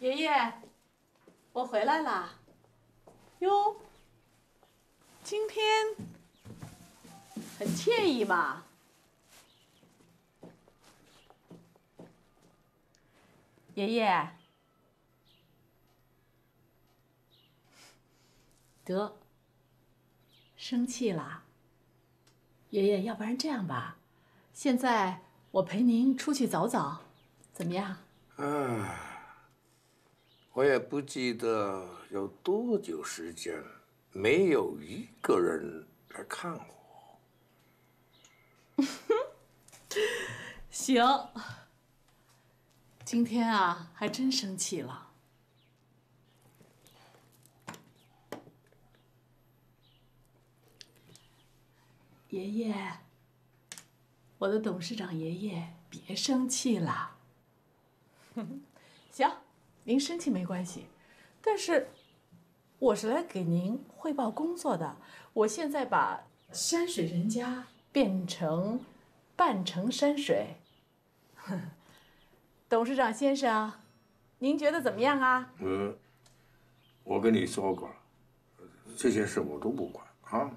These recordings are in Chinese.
爷爷，我回来啦。哟，今天很惬意嘛。爷爷，得，生气啦。爷爷，要不然这样吧，现在我陪您出去走走，怎么样？我也不记得有多久时间没有一个人来看我。行，今天啊，还真生气了。爷爷，我的董事长爷爷，别生气了。行，您生气没关系，但是我是来给您汇报工作的。我现在把山水人家变成半城山水。董事长先生，您觉得怎么样啊？嗯，我跟你说过了，这些事我都不管啊，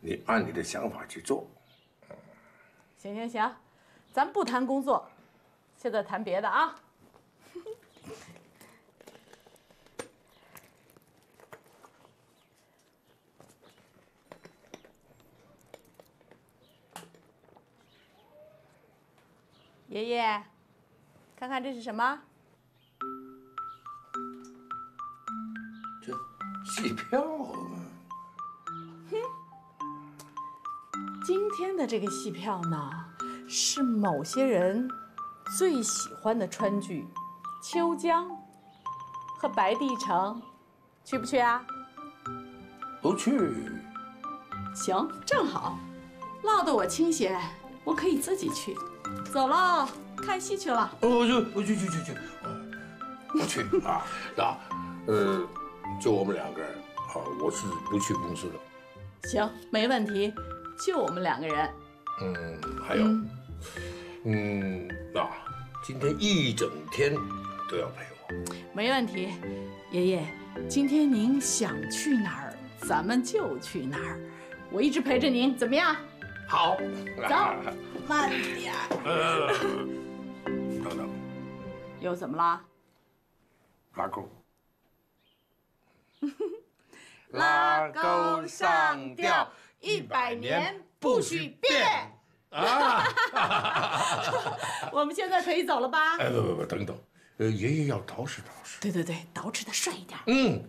你按你的想法去做。行行行，咱不谈工作，现在谈别的啊。爷爷，看看这是什么？这戏票啊，今天的这个戏票呢，是某些人最喜欢的川剧《秋江》和《白帝城》，去不去啊？不去。行，正好，落得我清闲，我可以自己去。走喽，看戏去了。哦，就我去去去去，不去啊，那呃，就我们两个人啊，我是不去公司的。行，没问题，就我们两个人。嗯，还有，嗯，那今天一整天都要陪我。没问题，爷爷，今天您想去哪儿，咱们就去哪儿，我一直陪着您，怎么样？好，走，慢点。呃，等等，又怎么了？拉钩。拉钩上吊，一百年不许变。啊！我们现在可以走了吧？哎，不不不，等等，呃，爷爷要捯饬捯饬。对对对，捯饬的帅一点。嗯。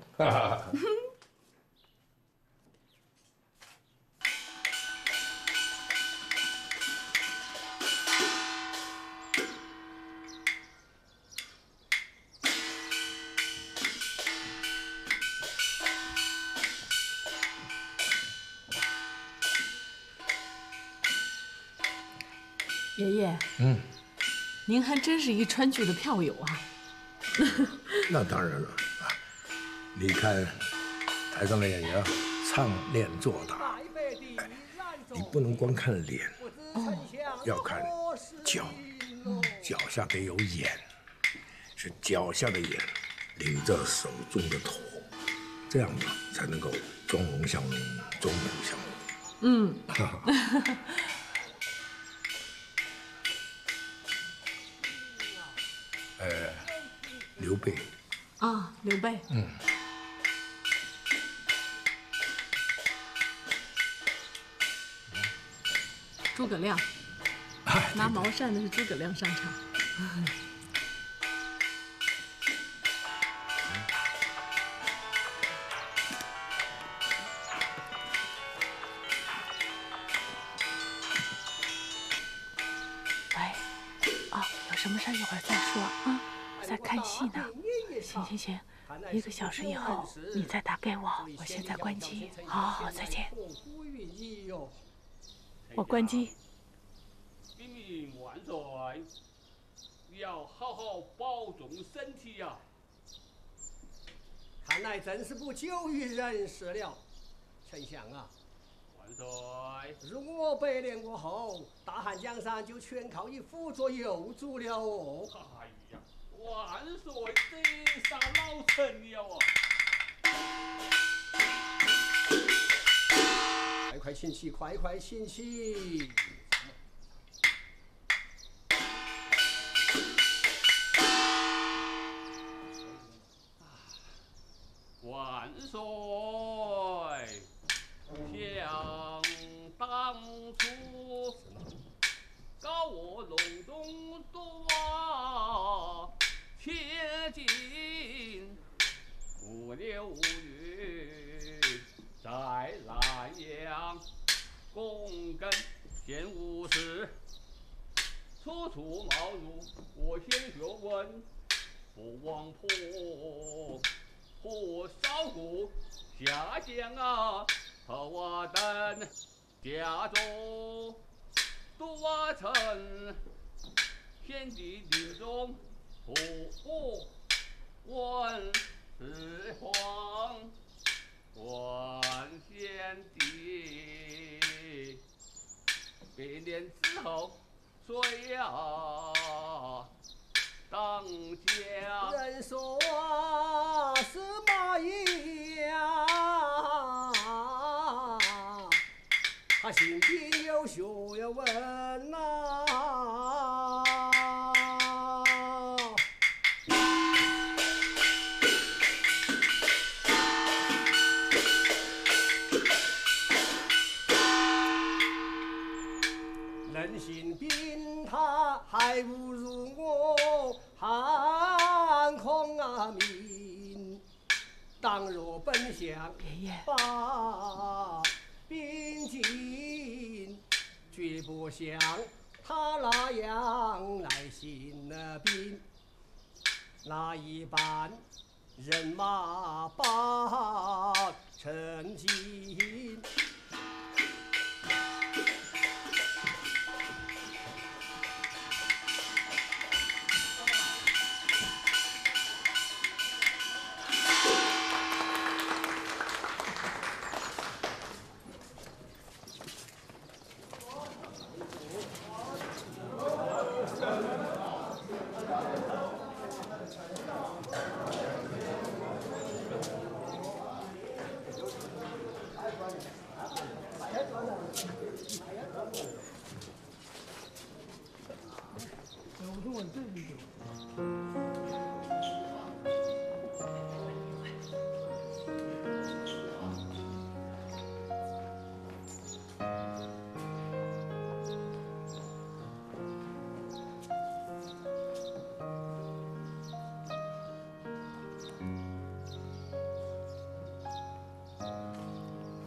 爷爷，嗯，您还真是一川剧的票友啊。那当然了啊！你看台上的演员唱练做打，你不能光看脸，要看脚，脚下得有眼，是脚下的眼领着手中的头，这样子才能够装龙像龙，装虎像虎。嗯。刘备。啊，刘备。嗯。诸葛亮。拿毛扇的是诸葛亮上场。行行行，一个小时以后你再打给我，我现在关机。好，好，再见。我关机。兵营万岁！要好好保重身体呀。看来真是不久于人世了，丞相啊。万岁。如我百年过后，大汉江山就全靠你辅佐有主了哦。万岁，得杀老臣了啊！快快请起，快快请起！万岁！想当初，高我隆中多，五六月，在南阳躬耕闲无事，处处冒入我先学问，不忘坡。火烧鼓下江啊，头瓦灯家中杜瓦城，天地林中不问四皇万先帝，百年之后谁呀？当家人说司马懿呀，他心底有学问呐。相爷爷，把兵进，绝不像他那样来行了兵。那一般人马把成金。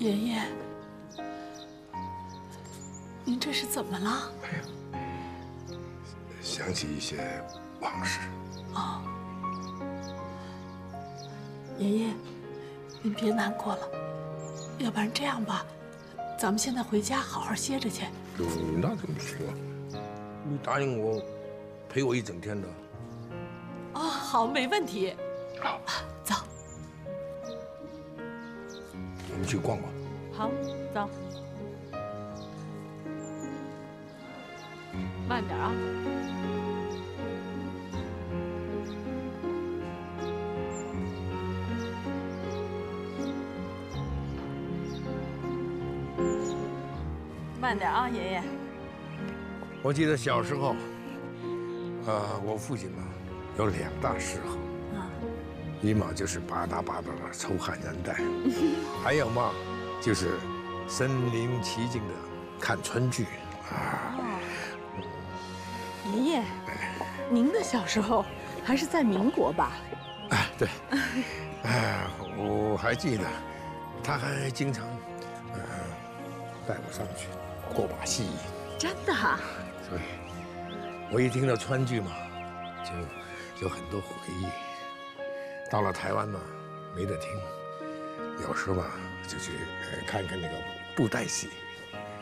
爷爷，您这是怎么了？想起一些往事。哦，爷爷，您别难过了，要不然这样吧，咱们现在回家好好歇着去。哟，那怎么行啊？你答应我陪我一整天的。哦，好，没问题。好，走，我们去逛逛。好，走，慢点啊。慢点啊，爷爷。我记得小时候，啊，我父亲呢有两大嗜好，啊，一嘛就是吧嗒吧嗒的抽旱烟袋，还有嘛就是身临其境的看川剧啊。爷爷，您的小时候还是在民国吧？哎，对，哎，我还记得，他还经常，呃，带我上去过把戏，真的啊？所以，我一听到川剧嘛，就有很多回忆。到了台湾嘛，没得听，有时候吧就去呃看看那个布袋戏。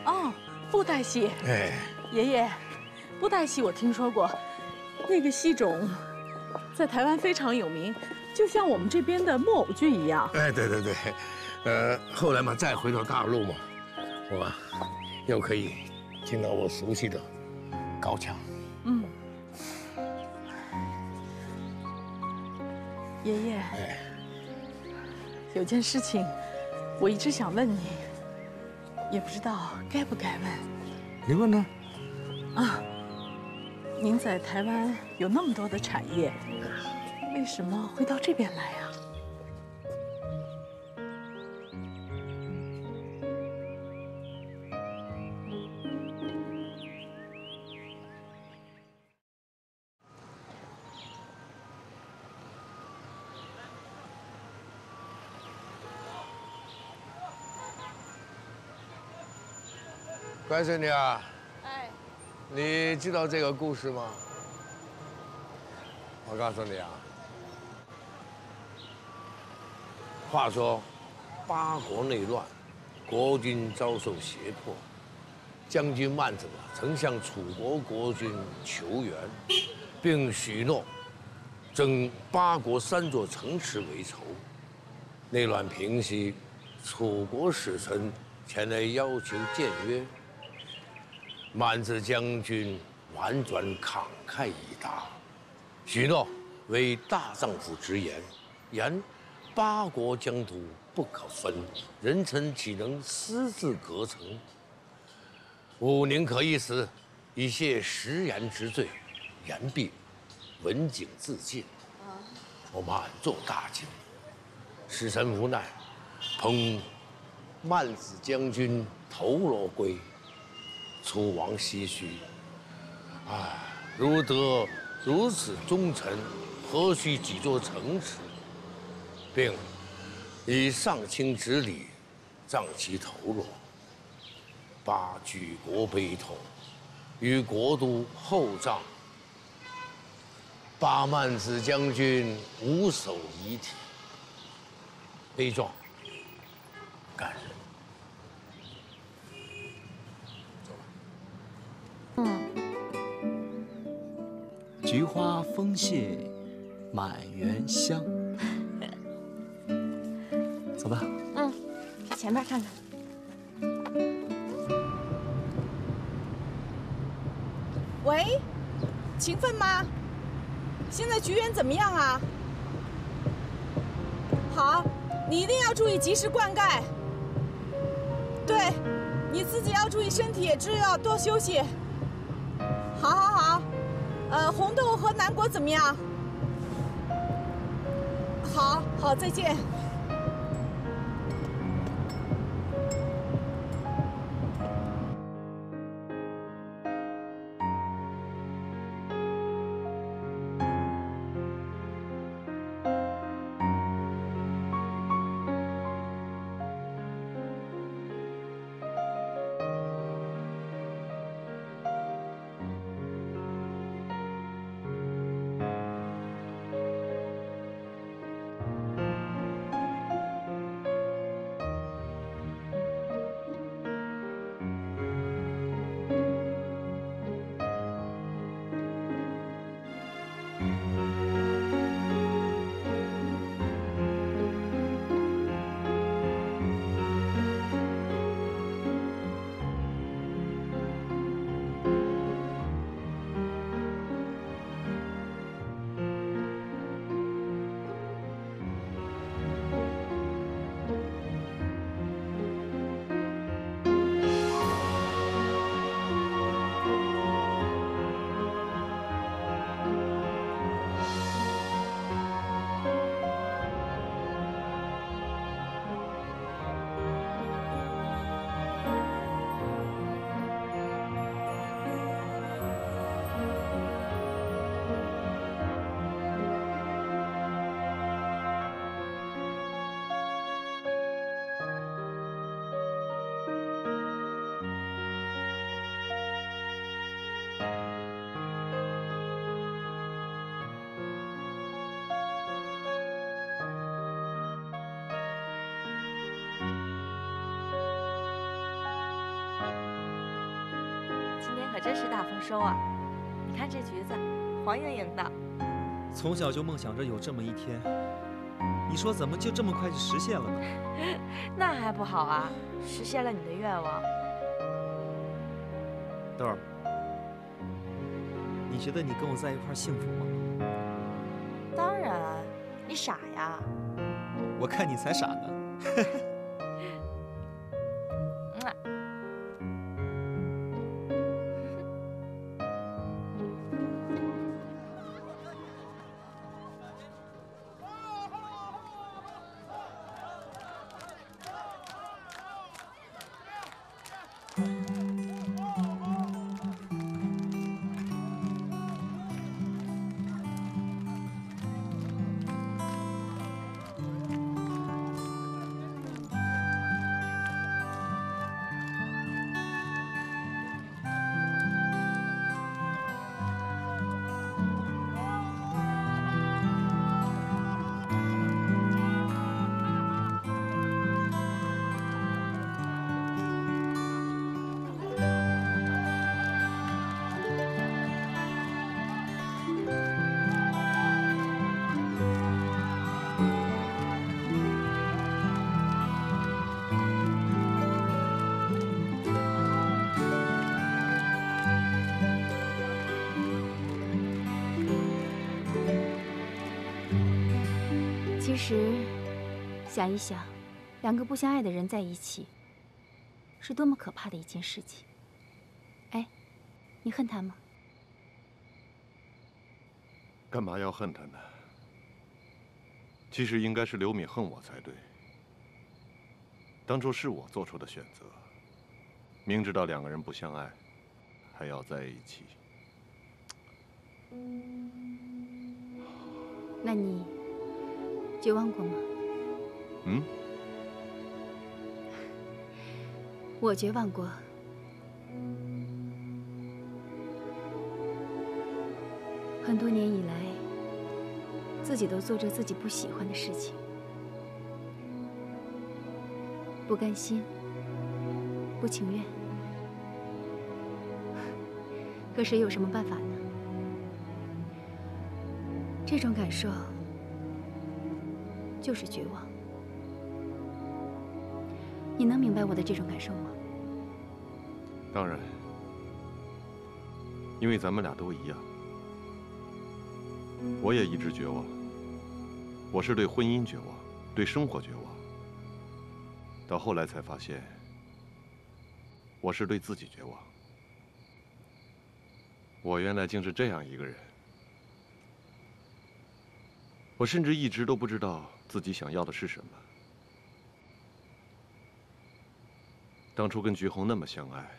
哦，布袋戏。哎，爷爷，布袋戏我听说过，那个戏种在台湾非常有名，就像我们这边的木偶剧一样。哎，对对对，呃，后来嘛再回到大陆嘛，我又可以听到我熟悉的高腔。爷爷，有件事情我一直想问你，也不知道该不该问。你问呢？啊，您在台湾有那么多的产业，为什么会到这边来啊？乖孙女啊，哎，你知道这个故事吗？我告诉你啊，话说八国内乱，国军遭受胁迫，将军曼子曾向楚国国君求援，并许诺征八国三座城池为仇。内乱平息，楚国使臣前来要求见约。曼子将军婉转慷慨以答，许诺为大丈夫直言，言八国疆土不可分，人臣岂能私自隔层？吾宁可一死，以谢食言之罪。言毕，文景自尽。我满座大惊，使臣无奈，捧曼子将军头颅归。楚王唏嘘，唉，如得如此忠臣，何须几座城池？并以上卿之礼葬其头颅，八举国悲痛，于国都厚葬。八曼子将军无首遗体，悲壮感人。菊花风谢满园香。走吧。嗯，去前面看看。喂，勤奋吗？现在菊园怎么样啊？好，你一定要注意及时灌溉。对，你自己要注意身体，知要多休息。呃，红豆和南果怎么样？好好，再见。可真是大丰收啊！你看这橘子，黄莹莹的。从小就梦想着有这么一天，你说怎么就这么快就实现了呢？那还不好啊，实现了你的愿望。豆儿，你觉得你跟我在一块幸福吗？当然，你你傻呀？我看你才傻呢。其实，想一想，两个不相爱的人在一起，是多么可怕的一件事情。哎，你恨他吗？干嘛要恨他呢？其实应该是刘敏恨我才对。当初是我做出的选择，明知道两个人不相爱，还要在一起。那你绝望过吗？嗯，我绝望过。很多年以来，自己都做着自己不喜欢的事情，不甘心，不情愿。可谁有什么办法呢？这种感受就是绝望。你能明白我的这种感受吗？当然，因为咱们俩都一样。我也一直绝望，我是对婚姻绝望，对生活绝望。到后来才发现，我是对自己绝望。我原来竟是这样一个人。我甚至一直都不知道自己想要的是什么。当初跟菊红那么相爱，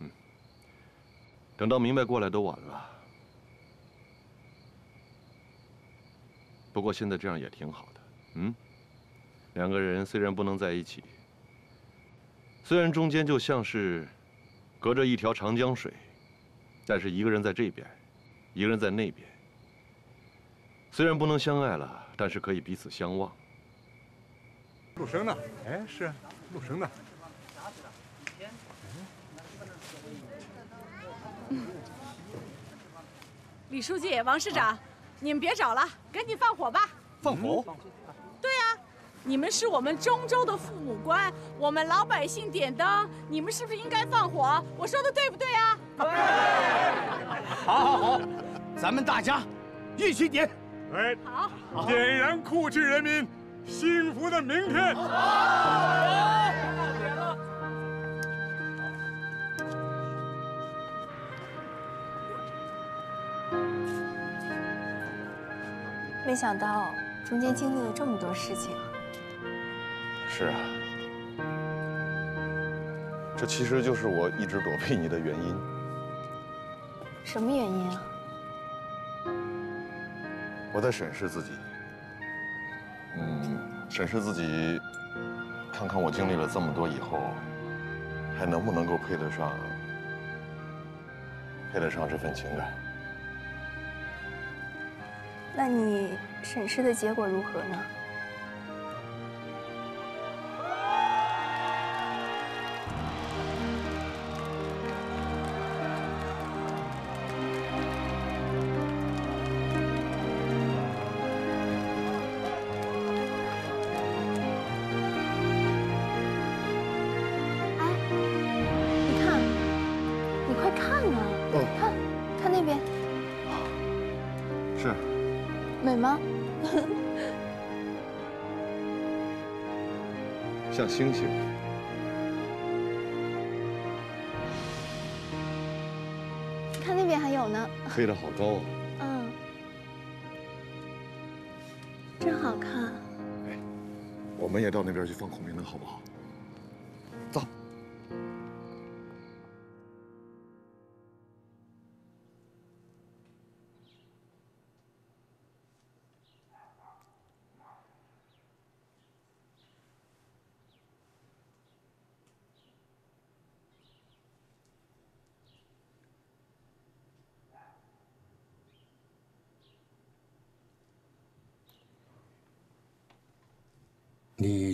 嗯，等到明白过来都晚了。不过现在这样也挺好的，嗯，两个人虽然不能在一起，虽然中间就像是隔着一条长江水，但是一个人在这边，一个人在那边。虽然不能相爱了，但是可以彼此相望。陆生呢？哎，是陆生呢。李书记、王市长，你们别找了，赶紧放火吧！放火？对呀、你们是我们中州的父母官，我们老百姓点灯，你们是不是应该放火？我说的对不对啊？好，好，好，咱们大家一起点。哎，好，点燃库区人民幸福的明天。没想到中间经历了这么多事情，是啊，这其实就是我一直躲避你的原因。什么原因啊？我在审视自己，嗯，审视自己，看看我经历了这么多以后，还能不能够配得上，配得上这份情感。那你审视的结果如何呢？你快看啊！哦，看，看那边。是。美吗？像星星。看那边还有呢。飞得好高啊！嗯。真好看。哎，我们也到那边去放孔明灯，好不好？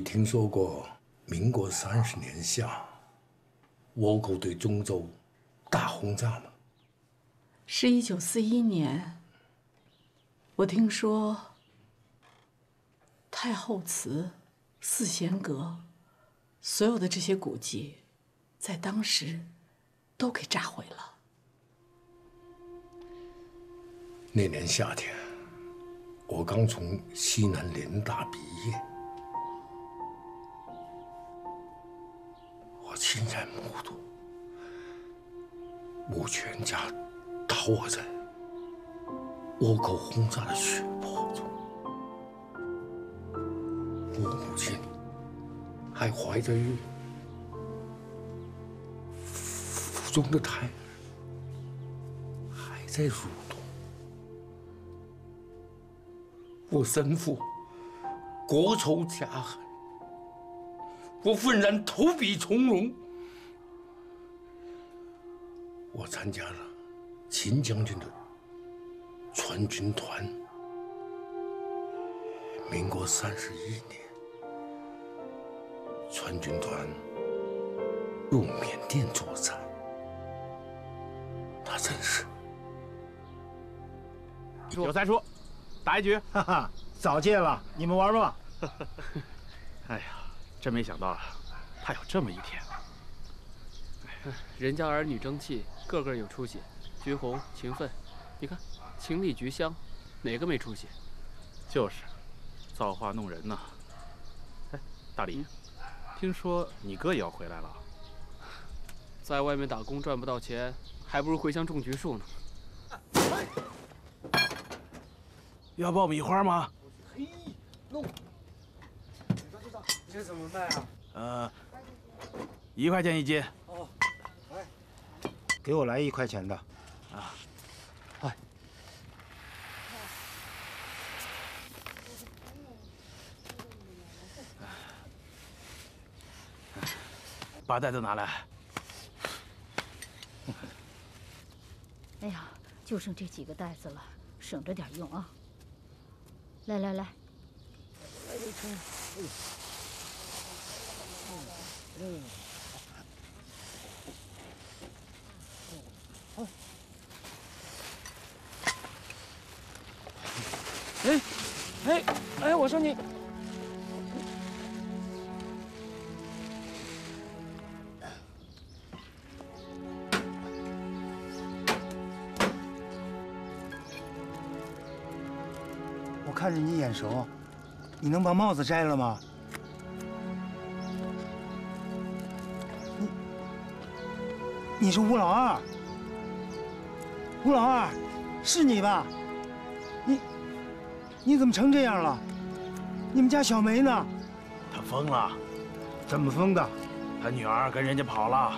你听说过民国三十年夏，倭寇对中州大轰炸吗？是一九四一年。我听说太后祠、四贤阁，所有的这些古迹，在当时都给炸毁了。那年夏天，我刚从西南联大毕业。我全家倒卧在倭寇轰炸的血泊中，我母亲还怀着孕，腹中的胎儿还在蠕动，我身负国仇家恨。我愤然投笔从戎，我参加了秦将军的川军团。民国三十一年，川军团入缅甸作战，他真是有三叔，打一局，哈哈，早戒了，你们玩吧。哎呀。真没想到啊，他有这么一天。人家儿女争气，个个有出息，菊红、勤奋，你看，情丽、菊香，哪个没出息？就是，造化弄人呐。哎，大李，听说你哥也要回来了？在外面打工赚不到钱，还不如回乡种橘树呢。要爆米花吗？嘿，弄。这怎么卖啊？呃，一块钱一斤。哦，来，给我来一块钱的。啊，哎，把袋子拿来。哎呀，就剩这几个袋子了，省着点用啊。来来来。哎，哎，哎，我说你，我看着你眼熟，你能把帽子摘了吗？你你是吴老二，吴老二，是你吧？你，怎么成这样了？你们家小梅呢？她疯了，怎么疯的？她女儿跟人家跑了。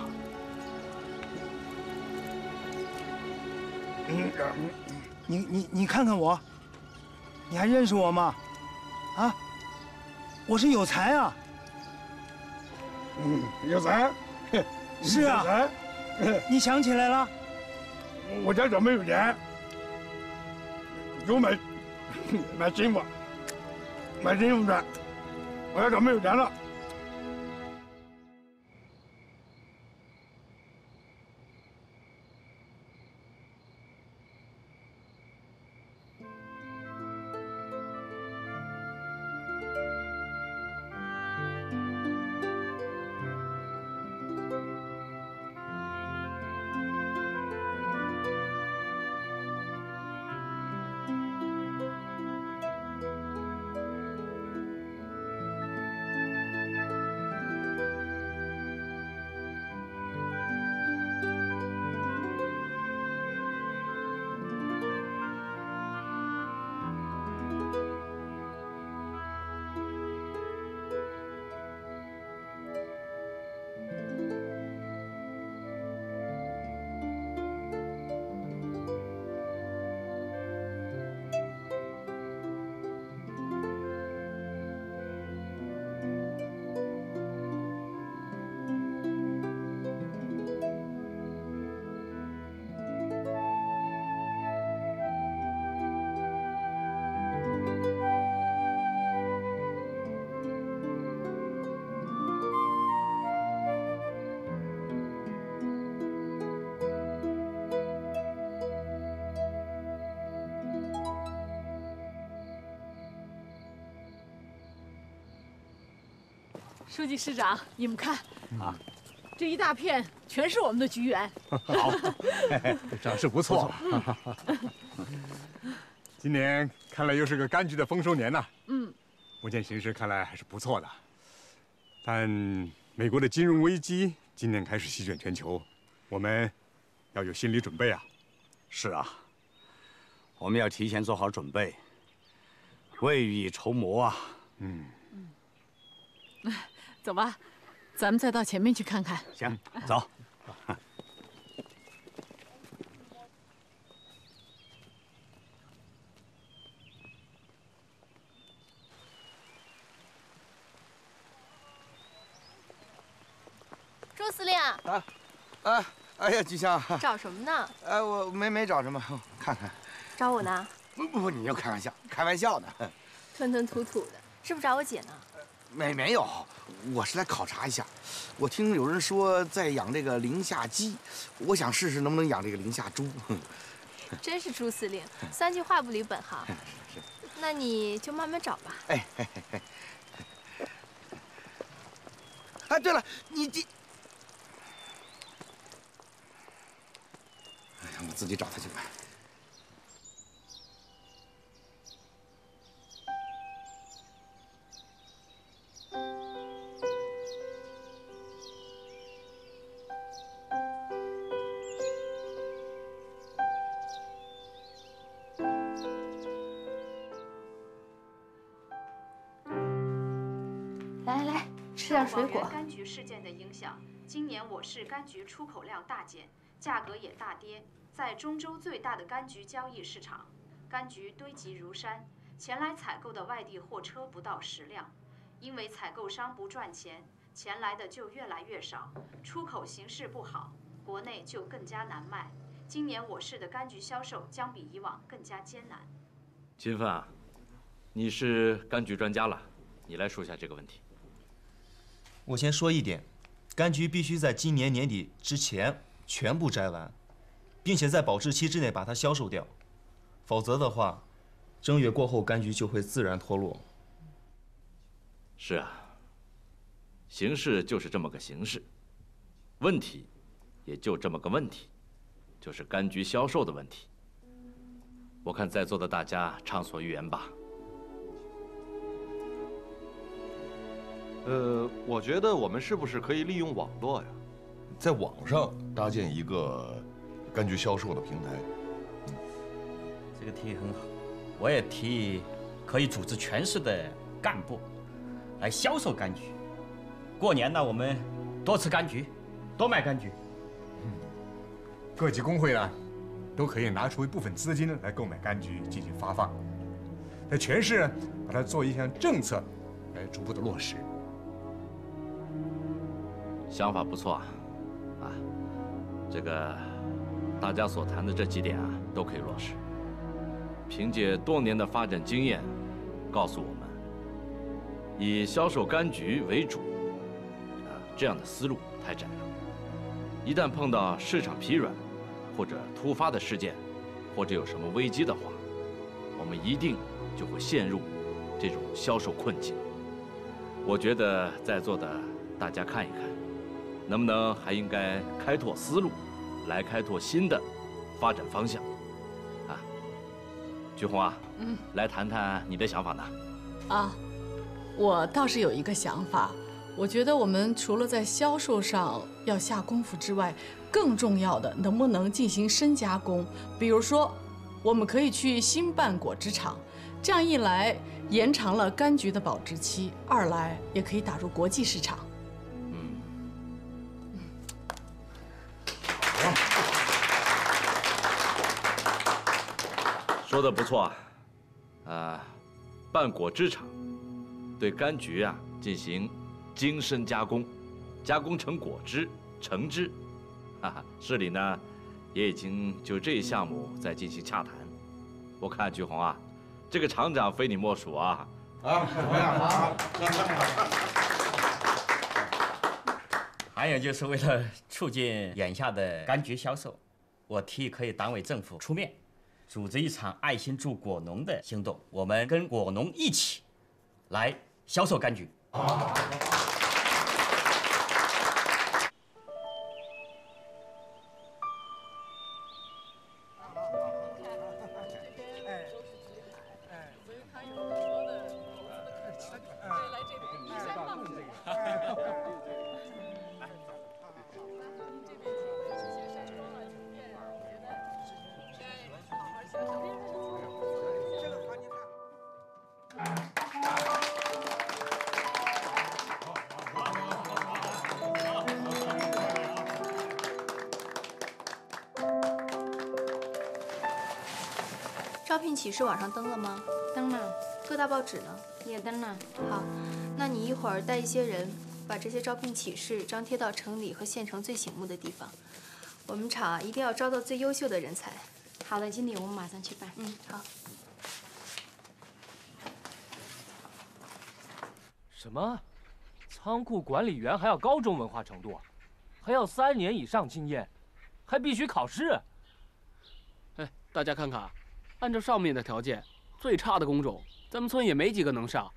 嗯，你你你看看我，你还认识我吗？啊，我是有才啊。嗯，有才，是啊。你想起来了？我家怎么有钱？给我买衣服，买衣服穿，我要找没有钱了。书记、市长，你们看，啊，这一大片全是我们的菊园。好，长势不错。今年看来又是个柑橘的丰收年呐。嗯，目前形势看来还是不错的，但美国的金融危机今年开始席卷全球，我们要有心理准备啊。是啊，我们要提前做好准备，未雨绸缪啊。嗯。走吧，咱们再到前面去看看。行，走。朱司令。啊，啊，哎呀，菊香。找什么呢？哎，我没没找什么，看看。找我呢？不不不，你又开玩笑，开玩笑呢。吞吞吐吐的，是不是找我姐呢？没没有，我是来考察一下。我听有人说在养这个零下鸡，我想试试能不能养这个零下猪。真是朱司令，三句话不离本行。是是。那你就慢慢找吧。哎。哎，对了，你这……哎呀，我自己找他去吧。水果。柑橘事件的影响，今年我市柑橘出口量大减，价格也大跌。在中州最大的柑橘交易市场，柑橘堆积如山，前来采购的外地货车不到十辆。因为采购商不赚钱，前来的就越来越少，出口形势不好，国内就更加难卖。今年我市的柑橘销售将比以往更加艰难。金凤啊，你是柑橘专家了，你来说一下这个问题。我先说一点，柑橘必须在今年年底之前全部摘完，并且在保质期之内把它销售掉，否则的话，正月过后柑橘就会自然脱落。是啊，形势就是这么个形势，问题也就这么个问题，就是柑橘销售的问题。我看在座的大家畅所欲言吧。呃，我觉得我们是不是可以利用网络呀，在网上搭建一个柑橘销售的平台？这个提议很好，我也提议可以组织全市的干部来销售柑橘。过年呢，我们多吃柑橘，多卖柑橘。各级工会呢，都可以拿出一部分资金来购买柑橘进行发放，在全市把它做一项政策，来逐步的落实。想法不错啊，啊，这个大家所谈的这几点啊，都可以落实。凭借多年的发展经验，告诉我们，以销售柑橘为主，啊，这样的思路太窄了。一旦碰到市场疲软，或者突发的事件，或者有什么危机的话，我们一定就会陷入这种销售困境。我觉得在座的大家看一看。能不能还应该开拓思路，来开拓新的发展方向，啊，菊红啊，嗯，来谈谈你的想法呢？啊，我倒是有一个想法，我觉得我们除了在销售上要下功夫之外，更重要的能不能进行深加工？比如说，我们可以去新办果汁厂，这样一来延长了柑橘的保质期，二来也可以打入国际市场。说的不错啊，啊，办果汁厂，对柑橘啊进行精深加工，加工成果汁、橙汁，哈哈，市里呢也已经就这一项目在进行洽谈。我看菊红啊，这个厂长非你莫属啊！啊，好。还有就是为了促进眼下的柑橘销售，我提议可以党委政府出面。组织一场爱心助果农的行动，我们跟果农一起来销售柑橘。聘启事网上登了吗？登了。各大报纸呢？也登了。好，那你一会儿带一些人，把这些招聘启事张贴到城里和县城最醒目的地方。我们厂啊，一定要招到最优秀的人才。好的，经理，我们马上去办。嗯，好。什么？仓库管理员还要高中文化程度，还要三年以上经验，还必须考试。哎，大家看看，按照上面的条件，最差的工种，咱们村也没几个能上，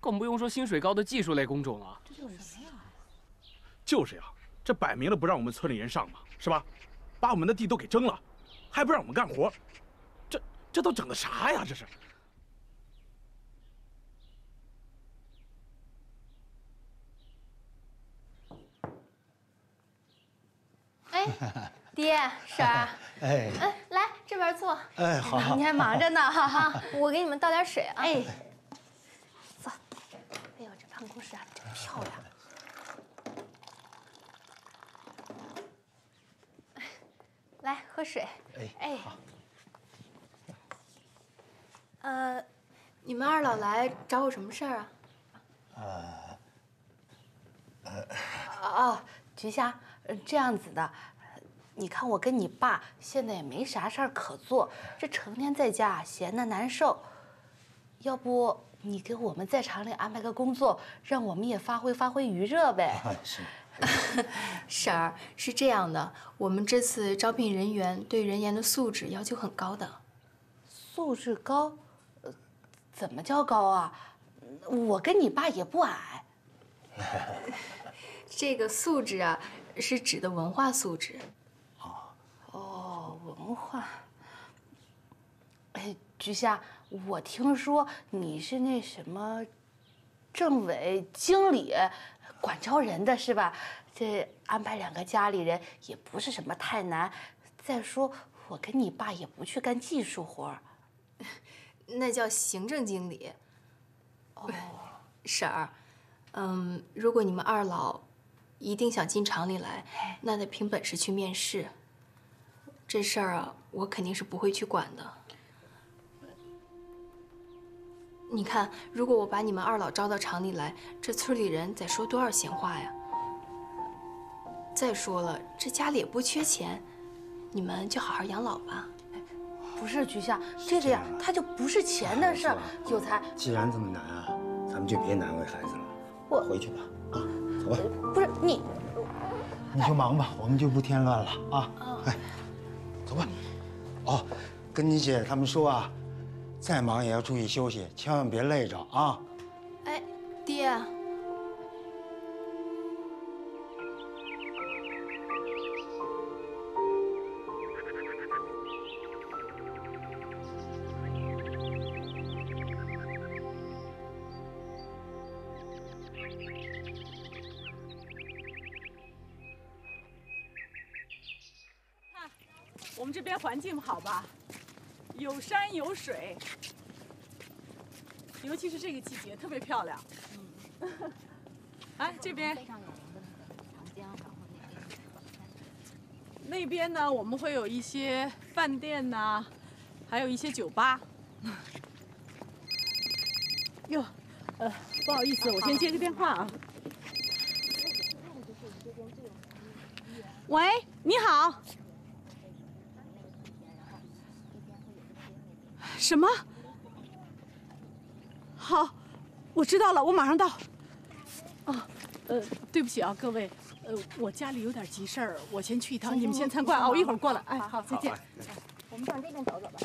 更不用说薪水高的技术类工种了。这就是什么呀？就是呀，这摆明了不让我们村里人上嘛，是吧？把我们的地都给征了，还不让我们干活，这这都整的啥呀？这是。哎，爹，婶儿，哎，哎，来这边坐。哎，好，你还忙着呢，哈哈，我给你们倒点水啊。哎，坐。哎呦，这办公室啊，真漂亮。来喝水。哎，哎，好。呃，你们二老来找我什么事儿啊？呃，呃，哦，菊香，这样子的，你看我跟你爸现在也没啥事儿可做，这成天在家闲得难受，要不你给我们在厂里安排个工作，让我们也发挥发挥余热呗？是。婶儿，是这样的，我们这次招聘人员对人员的素质要求很高的。素质高？呃，怎么叫高啊？我跟你爸也不矮。这个素质啊，是指的文化素质。哦，文化。哎，菊香，我听说你是那什么政委经理，管招人的是吧？这安排两个家里人也不是什么太难。再说我跟你爸也不去干技术活儿，那叫行政经理。哦，婶儿，嗯，如果你们二老一定想进厂里来，那得凭本事去面试。这事儿啊，我肯定是不会去管的。你看，如果我把你们二老招到厂里来，这村里人得说多少闲话呀？再说了，这家里也不缺钱，你们就好好养老吧。不是菊香，这个呀，他就不是钱的事儿。有才，既然这么难啊，咱们就别难为孩子了。我回去吧，啊，走吧。不是你，你就忙吧，我们就不添乱了啊。哎，走吧。哦，跟你姐他们说啊，再忙也要注意休息，千万别累着啊。哎，爹。我们这边环境好吧，有山有水，尤其是这个季节特别漂亮。嗯，哎，这边那边呢，我们会有一些饭店呐，还有一些酒吧。哟，呃，不好意思，我先接个电话啊。喂，你好。什么？好，我知道了，我马上到。啊，呃，对不起啊，各位，呃，我家里有点急事儿，我先去一趟，你们先参观啊，我一会儿过来。哎，好，再见。我们上这边走走吧。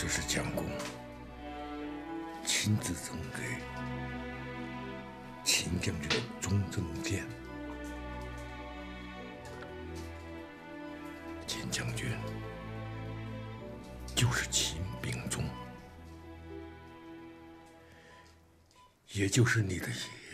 这是蒋公亲自赠给秦将军的中正剑，秦将军就是秦秉忠，也就是你的爷爷。